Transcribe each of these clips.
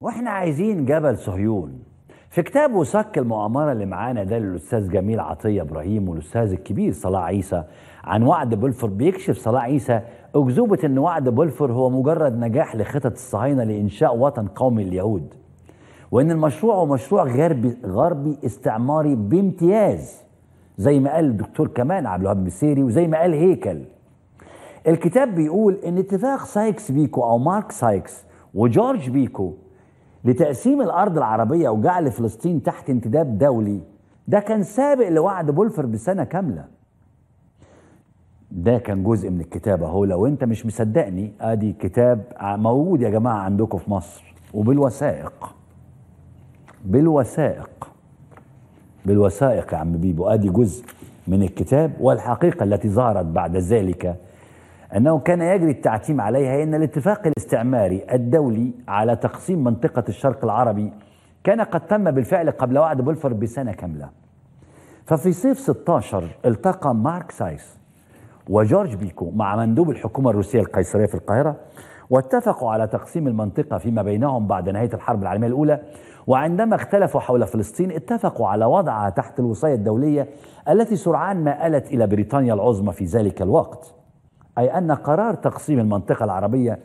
وإحنا عايزين جبل صهيون. في كتابه صك المؤامرة اللي معانا ده للأستاذ جميل عطية إبراهيم والأستاذ الكبير صلاح عيسى عن وعد بلفور. بيكشف صلاح عيسى أكذوبة إن وعد بلفور هو مجرد نجاح لخطط الصهاينة لإنشاء وطن قومي لليهود وإن المشروع هو مشروع غربي غربي استعماري بامتياز زي ما قال الدكتور كمان عبد الوهاب المسيري وزي ما قال هيكل. الكتاب بيقول إن اتفاق سايكس بيكو أو مارك سايكس وجورج بيكو لتقسيم الأرض العربية وجعل فلسطين تحت انتداب دولي. ده كان سابق لوعد بولفر بسنة كاملة. ده كان جزء من الكتاب أهو. لو أنت مش مصدقني أدي كتاب موجود يا جماعة عندكم في مصر. وبالوثائق. بالوثائق. بالوثائق يا عم بيبو. أدي جزء من الكتاب والحقيقة التي ظهرت بعد ذلك أنه كان يجري التعتيم عليها إن الاتفاق الاستعماري الدولي على تقسيم منطقة الشرق العربي كان قد تم بالفعل قبل وعد بولفر بسنة كاملة. ففي صيف 16 التقى مارك سايس وجورج بيكو مع مندوب الحكومة الروسية القيصرية في القاهرة واتفقوا على تقسيم المنطقة فيما بينهم بعد نهاية الحرب العالمية الأولى وعندما اختلفوا حول فلسطين اتفقوا على وضعها تحت الوصاية الدولية التي سرعان ما آلت إلى بريطانيا العظمى في ذلك الوقت. أي أن قرار تقسيم المنطقة العربية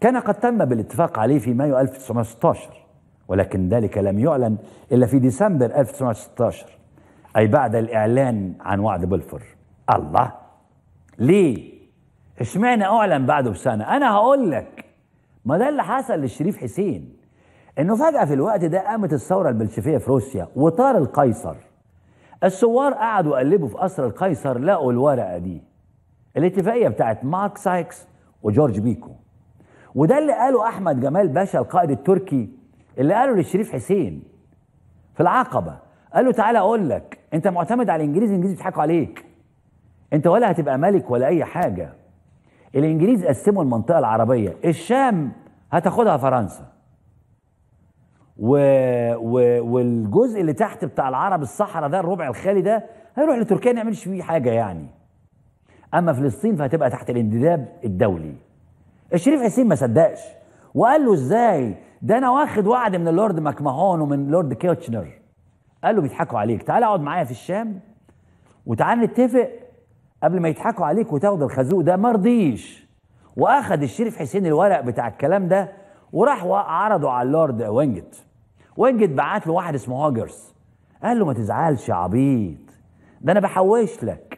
كان قد تم بالاتفاق عليه في مايو 1916 ولكن ذلك لم يعلن إلا في ديسمبر 1916 أي بعد الإعلان عن وعد بلفور. الله! ليه؟ إشمعنى أعلن بعده بسنة؟ أنا هقول لك. ما ده اللي حصل للشريف حسين إنه فجأة في الوقت ده قامت الثورة البلشفية في روسيا وطار القيصر. الثوار قعدوا يقلبوا في قصر القيصر لقوا الورقة دي. الاتفاقية بتاعت مارك سايكس وجورج بيكو. وده اللي قاله أحمد جمال باشا القائد التركي اللي قاله للشريف حسين في العقبة. قال له تعالى أقول لك أنت معتمد على الإنجليز الإنجليز بيضحكوا عليك. أنت ولا هتبقى ملك ولا أي حاجة. الإنجليز قسموا المنطقة العربية. الشام هتاخدها فرنسا. و... و... والجزء اللي تحت بتاع العرب الصحراء ده الربع الخالي ده هيروح لتركيا ما يعملش فيه حاجة يعني. أما فلسطين فهتبقى تحت الانتداب الدولي. الشريف حسين ما صدقش وقال له إزاي؟ ده أنا واخد وعد من اللورد ماكماهون ومن لورد كيتشنر قال له بيضحكوا عليك. تعال اقعد معايا في الشام وتعال نتفق قبل ما يضحكوا عليك وتاخد الخازوق ده. ما رضيش. واخد الشريف حسين الورق بتاع الكلام ده وراح عرضه على اللورد وينجت. وينجت بعت له واحد اسمه هاجرز قال له ما تزعلش يا عبيط. ده أنا بحوش لك.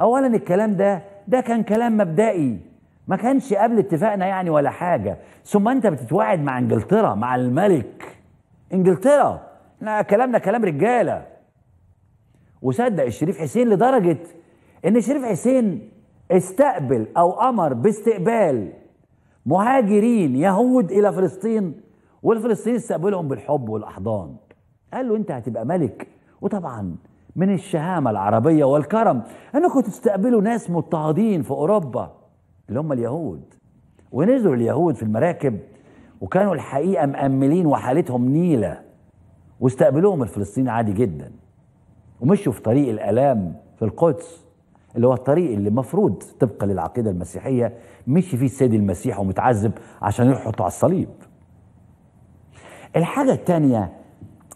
اولا الكلام ده ده كان كلام مبدئي. ما كانش قبل اتفاقنا يعني ولا حاجة. ثم أنت بتتوعد مع إنجلترا مع الملك. إنجلترا. لا كلامنا كلام رجالة. وصدق الشريف حسين لدرجة إن الشريف حسين استقبل أو أمر باستقبال مهاجرين يهود إلى فلسطين والفلسطينيين استقبلهم بالحب والأحضان. قال له أنت هتبقى ملك. وطبعا من الشهامة العربية والكرم أنكم تستقبلوا ناس مضطهدين في أوروبا اللي هم اليهود. ونزلوا اليهود في المراكب وكانوا الحقيقة مأملين وحالتهم نيلة. واستقبلوهم الفلسطينيين عادي جدا. ومشوا في طريق الآلام في القدس اللي هو الطريق اللي المفروض طبقا للعقيدة المسيحية. مشي فيه السيد المسيح واتعذب عشان يحطه على الصليب. الحاجة الثانية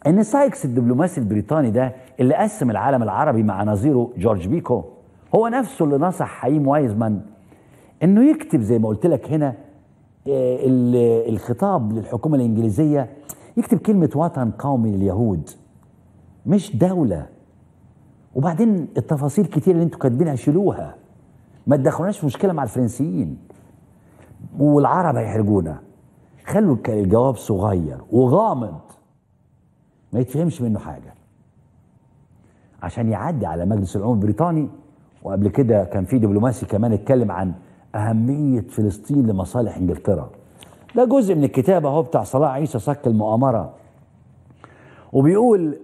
إن سايكس الدبلوماسي البريطاني ده اللي قسم العالم العربي مع نظيره جورج بيكو هو نفسه اللي نصح حييم وايزمان إنه يكتب زي ما قلت لك هنا الخطاب للحكومة الإنجليزية يكتب كلمة وطن قومي لليهود مش دولة. وبعدين التفاصيل كتير اللي أنتوا كاتبينها شيلوها. ما تدخلوناش في مشكلة مع الفرنسيين. والعرب هيحرجونا. خلوا الجواب صغير وغامض. ما يتفهمش منه حاجة. عشان يعدي على مجلس الامم البريطاني وقبل كده كان في دبلوماسي كمان اتكلم عن أهمية فلسطين لمصالح إنجلترا. ده جزء من الكتاب أهو بتاع صلاح عيسى صك المؤامرة. وبيقول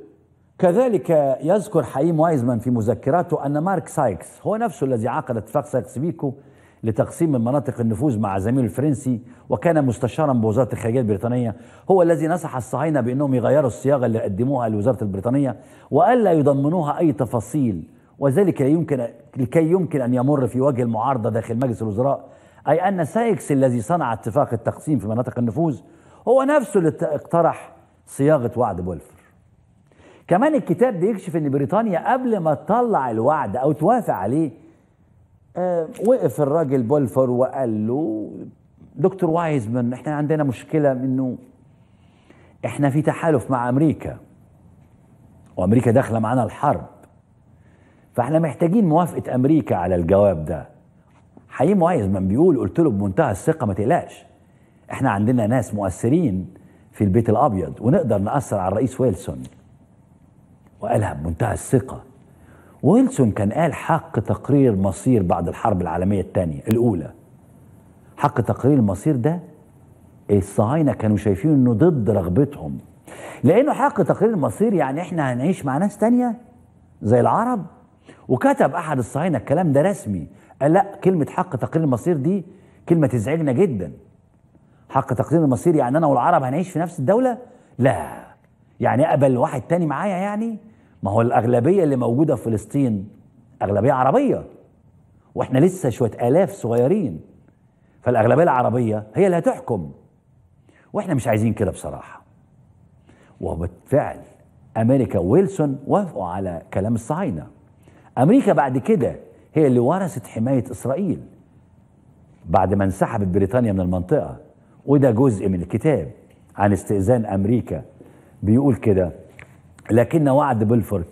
كذلك يذكر حييم وايزمان في مذكراته أن مارك سايكس هو نفسه الذي عقد اتفاق سايكس بيكو لتقسيم من مناطق النفوذ مع زميله الفرنسي وكان مستشارا بوزارة الخارجية البريطانية. هو الذي نصح الصهاينة بأنهم يغيروا الصياغة اللي قدموها لوزارة البريطانية وألا يضمنوها أي تفاصيل. وذلك يمكن لكي يمكن أن يمر في وجه المعارضة داخل مجلس الوزراء. أي أن سايكس الذي صنع اتفاق التقسيم في مناطق النفوذ هو نفسه اللي اقترح صياغة وعد بلفور. كمان الكتاب بيكشف إن بريطانيا قبل ما تطلع الوعد أو توافق عليه آه وقف الراجل بلفور وقال له دكتور وايزمان إحنا عندنا مشكلة إنه إحنا في تحالف مع أمريكا وأمريكا داخلة معانا الحرب فإحنا محتاجين موافقة أمريكا على الجواب ده. حييم وايزمان بيقول قلت له بمنتهى الثقة ما تقلقش إحنا عندنا ناس مؤثرين في البيت الأبيض ونقدر نأثر على الرئيس ويلسون. وقالها بمنتهى الثقة. ويلسون كان قال حق تقرير مصير بعد الحرب العالمية الثانية الأولى. حق تقرير المصير ده الصهاينة كانوا شايفين إنه ضد رغبتهم. لأنه حق تقرير المصير يعني إحنا هنعيش مع ناس تانية زي العرب. وكتب أحد الصهاينة الكلام ده رسمي. قال لأ كلمة حق تقرير المصير دي كلمة تزعجنا جدا. حق تقرير المصير يعني أنا والعرب هنعيش في نفس الدولة؟ لا. يعني أقبل واحد تاني معايا يعني؟ ما هو الأغلبية اللي موجودة في فلسطين أغلبية عربية وإحنا لسه شوية آلاف صغيرين. فالأغلبية العربية هي اللي هتحكم وإحنا مش عايزين كده بصراحة. وبالفعل أمريكا ويلسون وافقوا على كلام الصهاينة. أمريكا بعد كده هي اللي ورثت حماية إسرائيل بعد ما انسحبت بريطانيا من المنطقة. وده جزء من الكتاب عن استئذان أمريكا. بيقول كده لكن وعد بلفور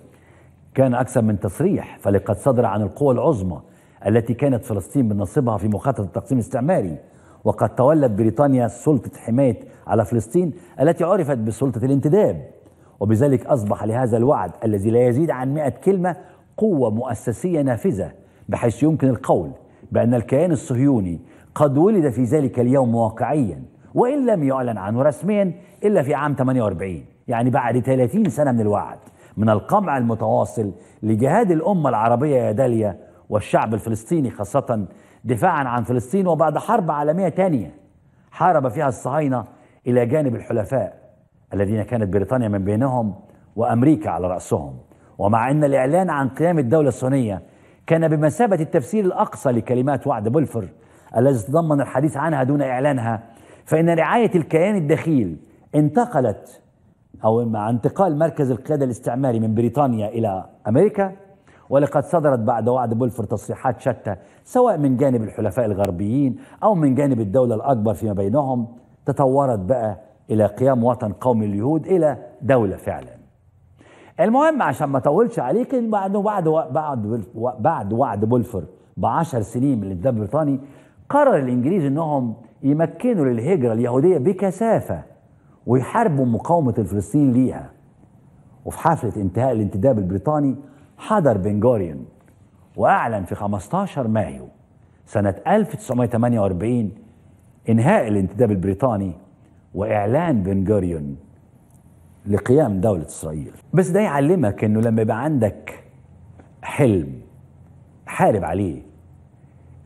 كان أكثر من تصريح فلقد صدر عن القوى العظمى التي كانت فلسطين بنصيبها في مخاطرة التقسيم الاستعماري. وقد تولت بريطانيا سلطة حماية على فلسطين التي عرفت بسلطة الانتداب. وبذلك أصبح لهذا الوعد الذي لا يزيد عن 100 كلمة قوة مؤسسية نافذة بحيث يمكن القول بأن الكيان الصهيوني قد ولد في ذلك اليوم واقعيا. وإن لم يعلن عنه رسميا إلا في عام 48 يعني بعد 30 سنة من الوعد من القمع المتواصل لجهاد الأمة العربية يا داليا والشعب الفلسطيني خاصة دفاعا عن فلسطين وبعد حرب عالمية ثانية حارب فيها الصهاينة إلى جانب الحلفاء الذين كانت بريطانيا من بينهم وأمريكا على رأسهم. ومع إن الإعلان عن قيام الدولة الصهيونية كان بمثابة التفسير الأقصى لكلمات وعد بولفر الذي تضمن الحديث عنها دون إعلانها فإن رعاية الكيان الدخيل انتقلت أو مع انتقال مركز القيادة الاستعماري من بريطانيا إلى أمريكا ولقد صدرت بعد وعد بولفر تصريحات شتى سواء من جانب الحلفاء الغربيين أو من جانب الدولة الأكبر فيما بينهم تطورت بقى إلى قيام وطن قومي اليهود إلى دولة فعلا. المهم عشان ما أطولش عليك بعد بعد بعد بعد وعد بولفر بعشر سنين من الانتداب البريطاني قرر الإنجليز إنهم يمكنوا للهجرة اليهودية بكثافة ويحاربوا مقاومة الفلسطينيين ليها. وفي حفلة انتهاء الانتداب البريطاني حضر بنجوريون وأعلن في 15 مايو سنة 1948 إنهاء الانتداب البريطاني وإعلان بنجوريون لقيام دولة إسرائيل بس ده يعلمك إنه لما يبقى عندك حلم حارب عليه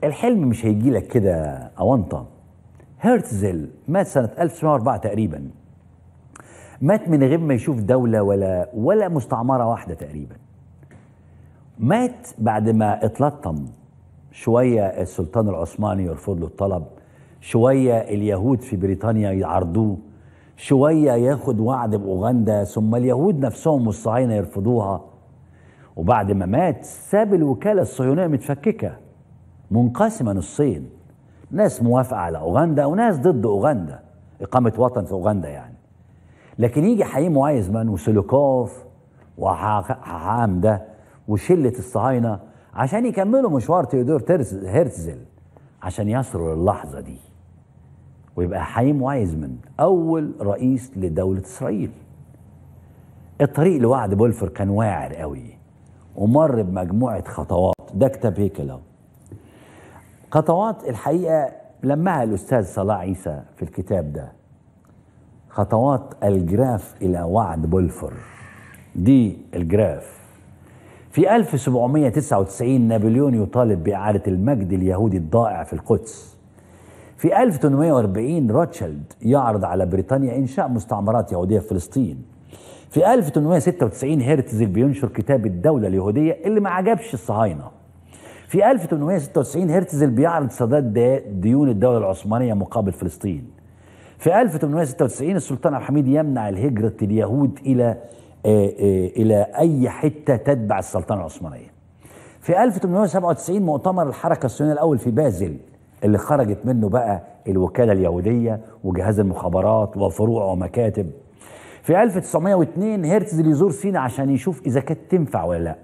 الحلم مش هيجي لك كده أونطة هرتزل مات سنة 1904 تقريبا. مات من غير ما يشوف دولة ولا ولا مستعمرة واحدة تقريبا. مات بعد ما اتلطم شوية السلطان العثماني يرفض له الطلب شوية اليهود في بريطانيا يعرضوه شوية ياخد وعد بأوغندا ثم اليهود نفسهم والصهاينه يرفضوها. وبعد ما مات ساب الوكالة الصهيونية متفككه منقسمه نصين ناس موافقة على أوغندا وناس ضد أوغندا إقامة وطن في أوغندا يعني. لكن يجي حييم وايزمان وسلوكوف وحام ده وشلة الصهاينة عشان يكملوا مشوار تيودور هرتزل عشان يصلوا للحظة دي. ويبقى حييم وايزمان أول رئيس لدولة إسرائيل. الطريق لوعد بولفر كان واعر قوي ومر بمجموعة خطوات. ده كتاب هيكل اهو خطوات الحقيقة لمها الأستاذ صلاح عيسى في الكتاب ده. خطوات ال graph إلى وعد بلفور دي ال graph. في 1799 نابليون يطالب بإعادة المجد اليهودي الضائع في القدس. في 1840 روتشيلد يعرض على بريطانيا إنشاء مستعمرات يهودية في فلسطين. في 1896 هيرتزل بينشر كتاب الدولة اليهودية اللي ما عجبش الصهاينة. في 1896 هيرتزل بيعرض سداد ديون الدولة العثمانية مقابل فلسطين. في 1896 السلطان عبد الحميد يمنع الهجرة اليهود إلى آه، آه، إلى أي حتة تتبع السلطنة العثمانية. في 1897 مؤتمر الحركة الصهيونية الأول في بازل اللي خرجت منه بقى الوكالة اليهودية وجهاز المخابرات وفروع ومكاتب. في 1902 هرتزل يزور سينا عشان يشوف إذا كانت تنفع ولا لأ.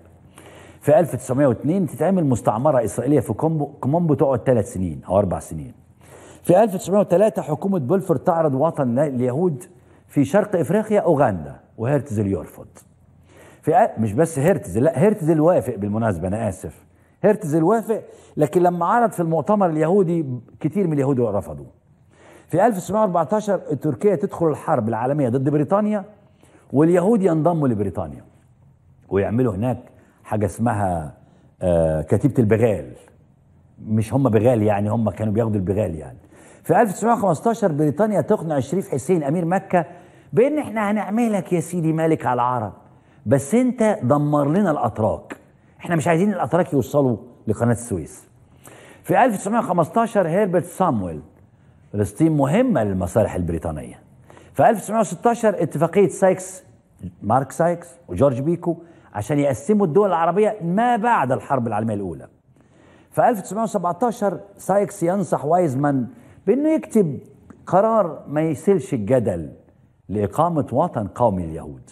في 1902 تتعمل مستعمرة إسرائيلية في كومبو تقعد ثلاث سنين أو أربع سنين. في 1903 حكومة بولفور تعرض وطن اليهود في شرق إفريقيا أوغندا وهرتزل يرفض في مش بس هرتزل لا هرتزل وافق بالمناسبة أنا آسف. هرتزل وافق لكن لما عرض في المؤتمر اليهودي كتير من اليهود رفضوا في 1914 تركيا تدخل الحرب العالمية ضد بريطانيا واليهود ينضموا لبريطانيا ويعملوا هناك حاجة اسمها آه، كتيبة البغال. مش هم بغال يعني هم كانوا بياخدوا البغال يعني. في 1915 بريطانيا تقنع شريف حسين أمير مكة بأن إحنا هنعملك يا سيدي مالك على العرب. بس أنت دمر لنا الأتراك. إحنا مش عايزين الأتراك يوصلوا لقناة السويس. في 1915 هيربرت سامويل. فلسطين مهمة للمصالح البريطانية. في 1916 اتفاقية سايكس مارك سايكس وجورج بيكو عشان يقسموا الدول العربية ما بعد الحرب العالمية الأولى. في 1917 سايكس ينصح وايزمان بإنه يكتب قرار ما يثيرش الجدل لإقامة وطن قومي لليهود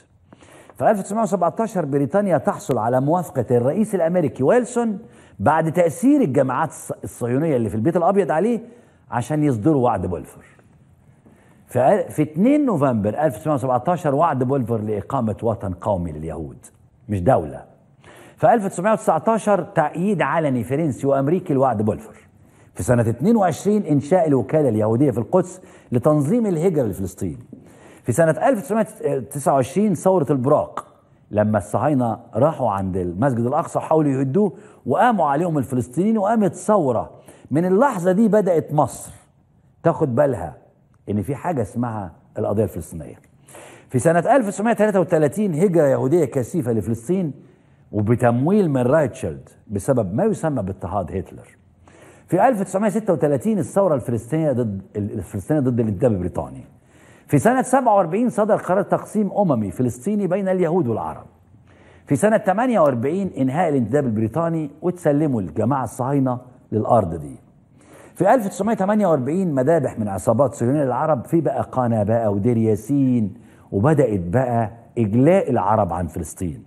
في 1917 بريطانيا تحصل على موافقة الرئيس الأمريكي ويلسون بعد تأثير الجماعات الصهيونية اللي في البيت الأبيض عليه عشان يصدروا وعد بولفور. في في 2 نوفمبر 1917 وعد بولفور لإقامة وطن قومي لليهود مش دولة. في 1919 تأييد علني فرنسي وأمريكي لوعد بولفور في سنة 22 إنشاء الوكالة اليهودية في القدس لتنظيم الهجرة لفلسطين. في سنة 1929 ثورة البراق لما الصهاينة راحوا عند المسجد الأقصى وحاولوا يهدوه وقاموا عليهم الفلسطينيين وقامت ثورة. من اللحظة دي بدأت مصر تاخد بالها إن في حاجة اسمها القضية الفلسطينية. في سنة 1933 هجرة يهودية كثيفة لفلسطين وبتمويل من رايتشارد بسبب ما يسمى باضطهاد هتلر. في 1936 الثورة الفلسطينية ضد الفلسطينية ضد الانتداب البريطاني. في سنة 47 صدر قرار تقسيم أممي فلسطيني بين اليهود والعرب. في سنة 48 إنهاء الانتداب البريطاني وتسلموا الجماعة الصهاينة للأرض دي. في 1948 مذابح من عصابات صهيونية للعرب في بقى قانا بقى ودير ياسين وبدأت بقى إجلاء العرب عن فلسطين.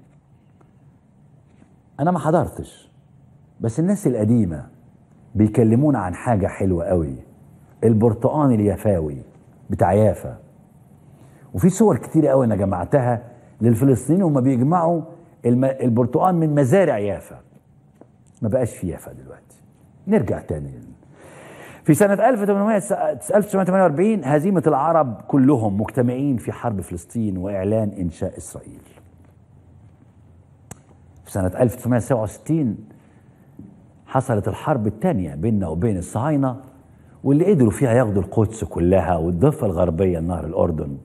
أنا ما حضرتش بس الناس القديمة بيكلمونا عن حاجة حلوة قوي البرتقان اليافاوي بتاع يافا. وفي صور كتير قوي أنا جمعتها للفلسطينيين وهم بيجمعوا. البرتقان من مزارع يافا. ما بقاش في يافا دلوقتي. نرجع تاني في سنة 1948 هزيمة العرب كلهم مجتمعين في حرب فلسطين وإعلان إنشاء إسرائيل. في سنة 1967 حصلت الحرب الثانية بيننا وبين الصهاينة واللي قدروا فيها ياخدوا القدس كلها والضفة الغربية نهر الأردن.